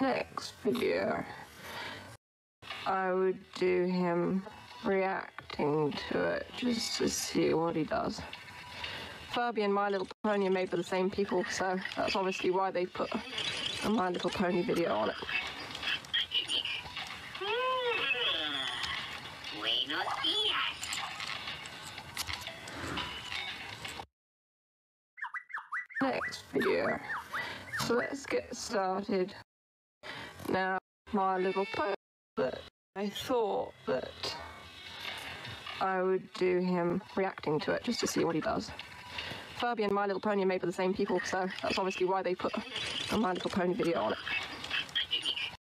next video, I would do him reacting to it just to see what he does. Furby and My Little Pony are made by the same people, so that's obviously why they put a My Little Pony video on it. Next video. So let's get started. Now, my little pony, but I thought that I would do him reacting to it just to see what he does. Furby and My Little Pony are made by the same people, so that's obviously why they put a My Little Pony video on it.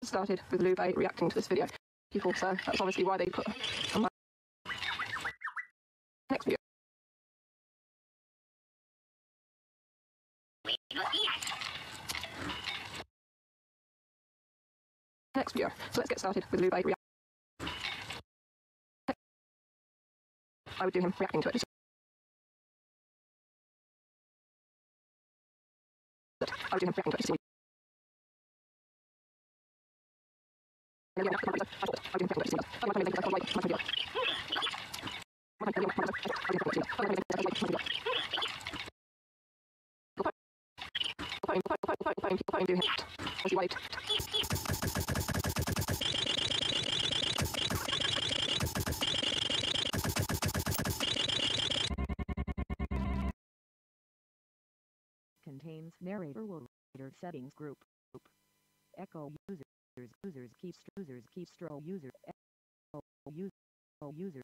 Started with Lou Bay reacting to this video. People, so that's obviously why they put a My next video. Next video. So let's get started with Lou Bay react. I would do him reacting to it. I would do him reacting to it. I contains narrator will later settings group. Group echo users users keystro users keystro user echo user user